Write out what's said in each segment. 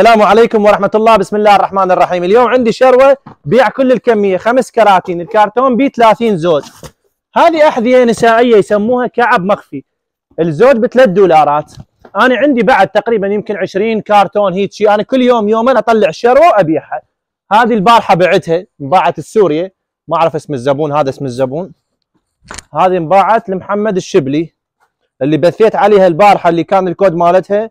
السلام عليكم ورحمة الله. بسم الله الرحمن الرحيم. اليوم عندي شروة. بيع كل الكمية. خمس كراتين. الكرتون ب 30 زوج. هذه أحذية نسائية يسموها كعب مخفي. الزوج ب 3 دولارات. أنا عندي بعد تقريبا يمكن 20 كرتون هيك شيء أنا كل يوم يومين أطلع شروة وأبيعها هذه البارحة بعتها. انباعت السورية. ما أعرف اسم الزبون. هذا اسم الزبون. هذه انباعت لمحمد الشبلي اللي بثيت عليها البارحة اللي كان الكود مالتها.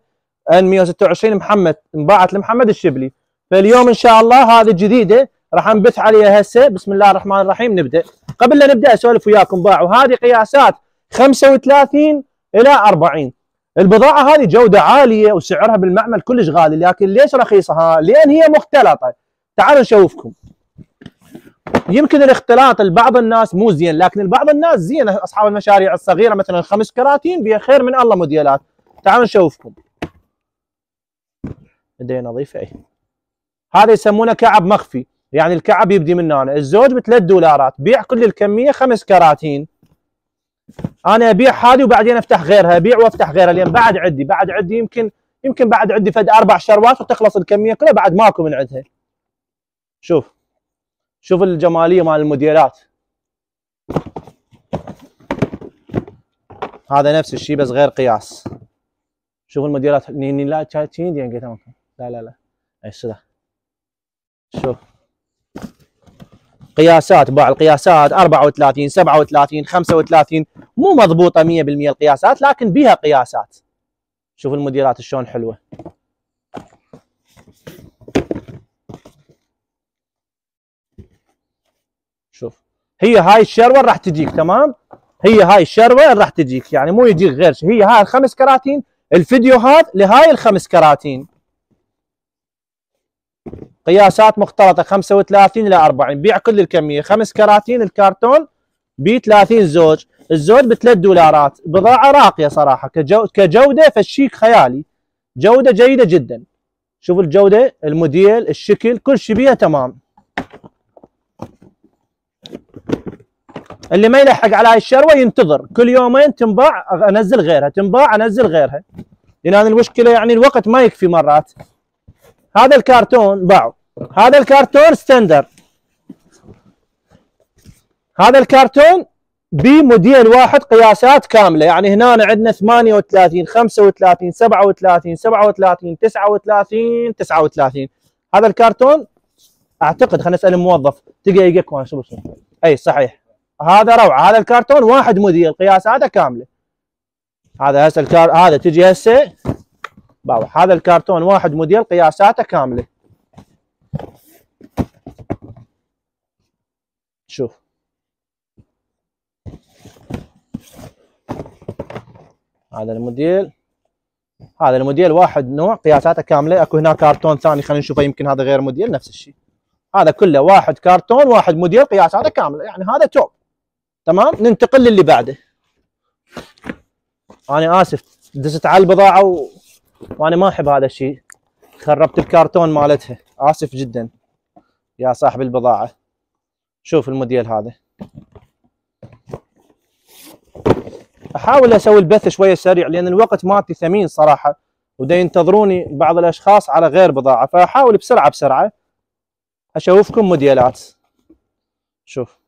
ان 126 محمد انباعت لمحمد الشبلي. فاليوم إن شاء الله هذه جديدة راح نبث عليها هسه. بسم الله الرحمن الرحيم نبدأ. قبل لا نبدأ أسولف وياكم باع. وهذه قياسات 35 إلى 40 البضاعة هذه جودة عالية وسعرها بالمعمل كلش غالي لكن ليش رخيصة؟ ها لأن هي مختلطة. تعالوا نشوفكم. يمكن الاختلاط لبعض الناس مو زين لكن لبعض الناس زين. أصحاب المشاريع الصغيرة مثلا خمس كراتين بها خير من الله موديلات. تعالوا نشوفكم. نظيفة اي هذا يسمونه كعب مخفي يعني الكعب يبدي من هنا. الزوج ب 3 دولارات بيع كل الكمية خمس كراتين. أنا أبيع هذه وبعدين أفتح غيرها أبيع وأفتح غيرها لأن بعد عندي بعد عندي يمكن يمكن بعد عندي فد أربع شروات وتخلص الكمية كلها بعد ماكو من عندها. شوف شوف الجمالية مال الموديلات. هذا نفس الشيء بس غير قياس. شوف الموديلات لا تشين دي لا لا لا. شوف قياسات باع القياسات. 34 37 35 مو مضبوطة 100% القياسات لكن بيها قياسات. شوف الموديلات شلون حلوة. شوف. هي هاي الشروه راح تجيك تمام؟ هي هاي الشروه راح تجيك يعني مو يجيك غير هي هاي الخمس كراتين الفيديوهات لهاي الخمس كراتين. قياسات مختلطة 35 إلى 40 بيع كل الكمية. خمس كراتين الكرتون ب 30 زوج. الزوج ب 3 دولارات. بضاعة راقية صراحة. كجو كجودة فالشيك خيالي. جودة جيدة جدا. شوف الجودة الموديل الشكل كل شيء بيها تمام. اللي ما يلحق على هاي الشروة ينتظر. كل يومين تنباع أنزل غيرها. تنباع أنزل غيرها. لأن المشكلة يعني الوقت ما يكفي مرات. هذا الكرتون باعوا هذا الكرتون ستاندر هذا الكرتون بموديل واحد قياسات كاملة. يعني هنا عندنا 38 35 37 37 39 39 هذا الكرتون أعتقد خلينا نسأل الموظف. تلقى يقك شو أي صحيح. هذا روعة. هذا الكرتون واحد موديل قياساته كاملة. هذا هسه الكار هذا تجي هسه هذا الكرتون واحد موديل قياساته كاملة. شوف. هذا الموديل. هذا الموديل واحد نوع قياساته كاملة. أكو هنا كرتون ثاني خلينا نشوفه يمكن هذا غير موديل نفس الشيء. هذا كله واحد كرتون واحد موديل قياساته كاملة. يعني هذا توب. تمام؟ ننتقل للي بعده. أنا آسف دست على البضاعة و... وأنا ما أحب هذا الشيء. خربت الكرتون مالتها. آسف جدا يا صاحب البضاعة. شوف الموديل هذا. أحاول أسوي البث شوية سريع لأن الوقت مالتي ثمين صراحة ودا ينتظروني بعض الأشخاص على غير بضاعة. فأحاول بسرعة بسرعة أشوفكم موديلات. شوف.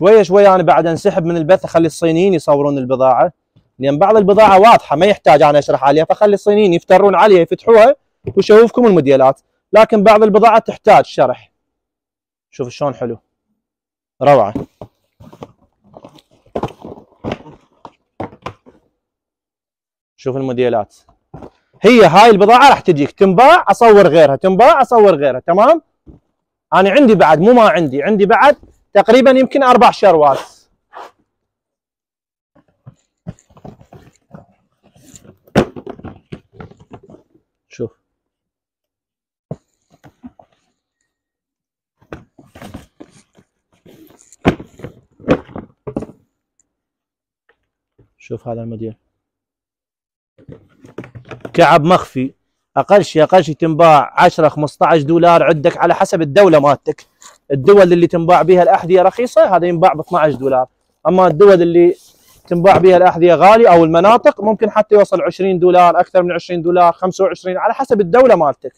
شوية شوية أنا بعد أنسحب من البث أخلي الصينيين يصورون البضاعة. لأن بعض البضاعة واضحة ما يحتاج أنا أشرح عليها فخلي الصينيين يفترون عليها يفتحوها ويشوفكم الموديلات. لكن بعض البضاعة تحتاج شرح. شوف شلون حلو. روعة. شوف الموديلات. هي هاي البضاعة راح تجيك. تنباع أصور غيرها. تنباع أصور غيرها. تمام؟ أنا عندي بعد مو ما عندي عندي بعد تقريبا يمكن أربع شروات. شوف. شوف هذا الموديل. كعب مخفي. أقل شيء أقل شيء تنباع 10 15 دولار عندك على حسب الدولة مالتك. الدول اللي تنباع بها الأحذية رخيصة هذا ينباع ب 12 دولار. أما الدول اللي تنباع بها الأحذية غالي أو المناطق ممكن حتى يوصل 20 دولار أكثر من 20 دولار 25 على حسب الدولة مالتك.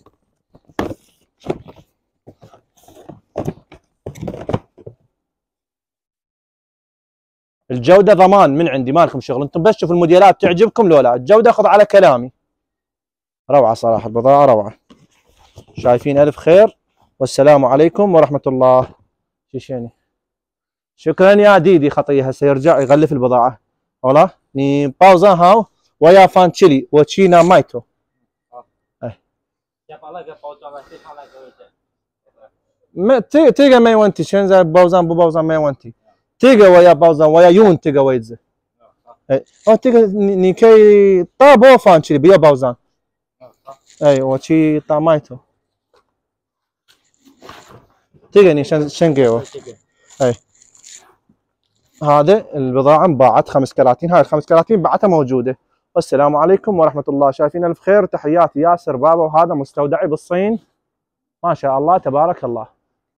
الجودة ضمان من عندي مالكم شغل. أنتم بس شوفوا الموديلات تعجبكم لو لا. الجودة خذ على كلامي. روعة صراحة البضاعة روعة. شايفين ألف خير. والسلام عليكم ورحمة الله. شيشيني شكرا يا ديدي خطيه هسه يرجع يغلف البضاعة. ولا ني باوزا هاو. ويا فان تشيلي. وتشينا مايتو. ما تيجا ما يونتي شنزا باوزان بو باوزان ما يونتي تيجا ويا باوزان ويا يون تيجا ويدز أو تيجا نيكي طا بو فان تشيلي. بيا باوزان. هذا البضاعة انباعت خمس كراتين. هاي الخمس كراتين بعتها موجودة. والسلام عليكم ورحمة الله. شايفين ألف خير تحياتي ياسر بابا. وهذا مستودعي بالصين. ما شاء الله تبارك الله.